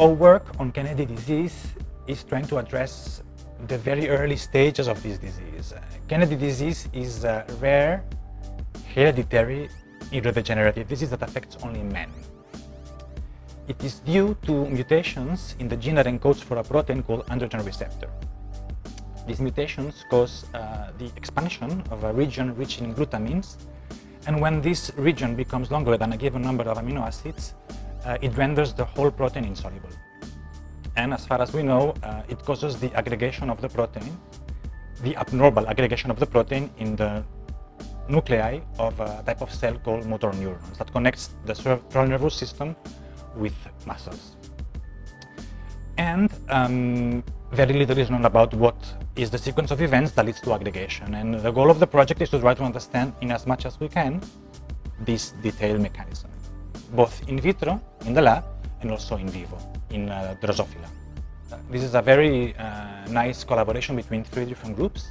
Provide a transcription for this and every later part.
Our work on Kennedy disease is trying to address the very early stages of this disease. Kennedy disease is a rare, hereditary, neurodegenerative disease that affects only men. It is due to mutations in the gene that encodes for a protein called androgen receptor. These mutations cause uh, the expansion of a region rich in glutamines, and when this region becomes longer than a given number of amino acids, uh, it renders the whole protein insoluble. And as far as we know, uh, it causes the aggregation of the protein, the abnormal aggregation of the protein in the nuclei of a type of cell called motor neurons that connects the central nervous system with muscles. And um, very little is known about what is the sequence of events that leads to aggregation. And the goal of the project is to try to understand, in as much as we can, this detailed mechanism, both in vitro, in the lab, and also in vivo, in uh, Drosophila. This is a very uh, nice collaboration between three different groups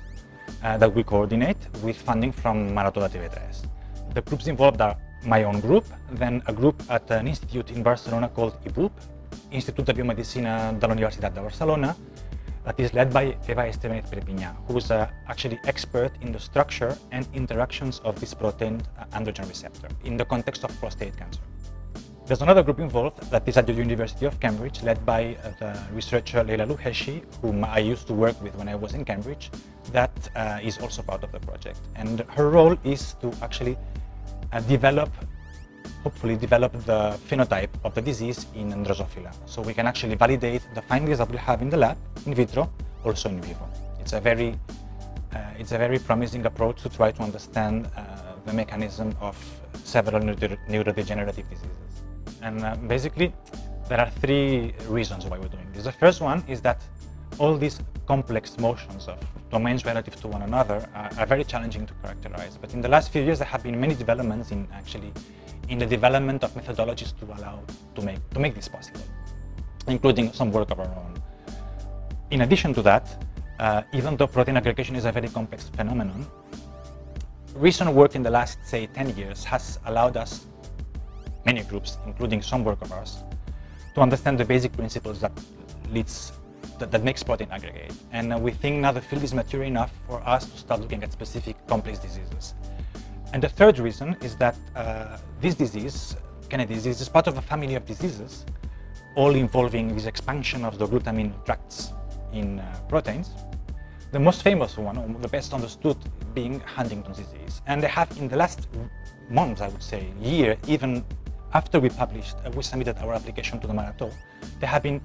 uh, that we coordinate with funding from Maratona TV3. The groups involved are my own group, then a group at an institute in Barcelona called IBUB, Institut de Biomedicina de la de Barcelona, that is led by Eva Estebanez Perpiña, who is uh, actually expert in the structure and interactions of this protein uh, androgen receptor in the context of prostate cancer. There's another group involved that is at the University of Cambridge, led by uh, the researcher Leila Luheshi, whom I used to work with when I was in Cambridge, that uh, is also part of the project. And her role is to actually uh, develop, hopefully develop the phenotype of the disease in Drosophila. So we can actually validate the findings that we have in the lab, in vitro, also in vivo. It's a very, uh, it's a very promising approach to try to understand uh, the mechanism of several neurodegenerative diseases. And uh, basically, there are three reasons why we're doing this. The first one is that all these complex motions of domains relative to one another are, are, very challenging to characterize. But in the last few years, there have been many developments in actually in the development of methodologies to allow to make to make this possible, including some work of our own. In addition to that, uh, even though protein aggregation is a very complex phenomenon, recent work in the last, say, 10 years has allowed us, many groups, including some work of ours, to understand the basic principles that leads that, that makes protein aggregate. And uh, we think now the field is mature enough for us to start looking at specific complex diseases. And the third reason is that uh, this disease, Kennedy disease, is part of a family of diseases, all involving this expansion of the glutamine tracts in uh, proteins. The most famous one, or the best understood, being Huntington's disease. And they have, in the last months, I would say, year, even after we published, uh, we submitted our application to the Marathon, there have been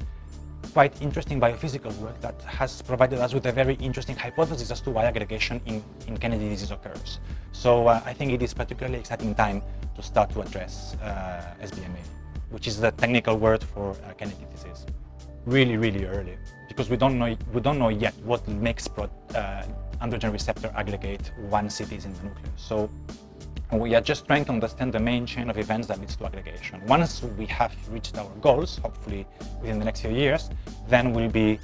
quite interesting biophysical work that has provided us with a very interesting hypothesis as to why aggregation in, in Kennedy disease occurs. So uh, I think it is particularly exciting time to start to address uh, SBMA, which is the technical word for uh, Kennedy disease. Really, really early, because we don't know we don't know yet what makes pro, uh, androgen receptor aggregate once it is in the nucleus. So we are just trying to understand the main chain of events that leads to aggregation. Once we have reached our goals, hopefully within the next few years, then we'll be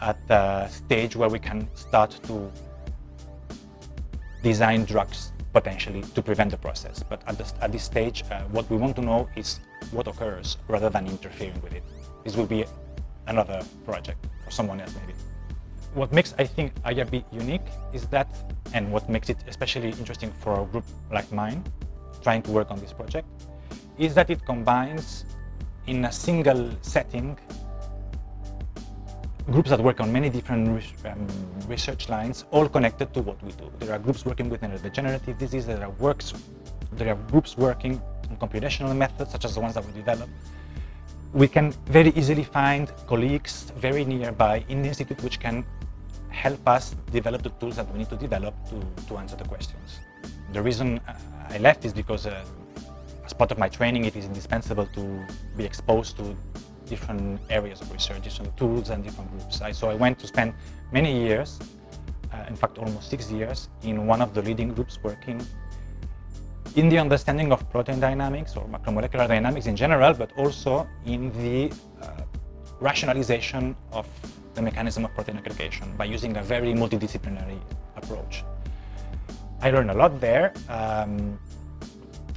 at the stage where we can start to design drugs potentially to prevent the process. But at this, at this stage, uh, what we want to know is what occurs rather than interfering with it. This will be another project for someone else maybe. What makes, I think, IRB unique is that, and what makes it especially interesting for a group like mine, trying to work on this project, is that it combines in a single setting groups that work on many different um, research lines, all connected to what we do. There are groups working with neurodegenerative disease, there are works, there are groups working on computational methods, such as the ones that we develop. We can very easily find colleagues very nearby in the institute which can help us develop the tools that we need to develop to, to answer the questions. The reason I left is because uh, as part of my training, it is indispensable to be exposed to different areas of research, different tools and different groups. I, so I went to spend many years, uh, in fact almost six years, in one of the leading groups working in the understanding of protein dynamics or macromolecular dynamics in general, but also in the uh, rationalization of the mechanism of protein aggregation by using a very multidisciplinary approach. I learned a lot there. Um,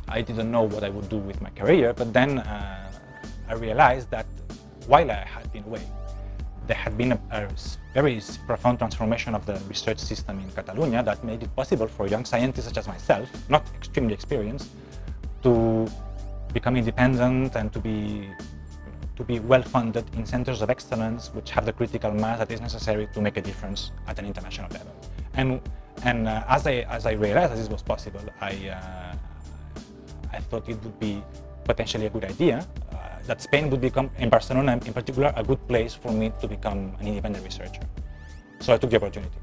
I didn't know what I would do with my career, but then uh, I realized that while I had been away, there had been a, a, very profound transformation of the research system in Catalonia that made it possible for young scientists such as myself, not extremely experienced, to become independent and to be to be well funded in centers of excellence which have the critical mass that is necessary to make a difference at an international level. And and uh, as I as I realized that this was possible, I uh, I thought it would be potentially a good idea uh, that Spain would become, in Barcelona in particular, a good place for me to become an independent researcher. So I took the opportunity.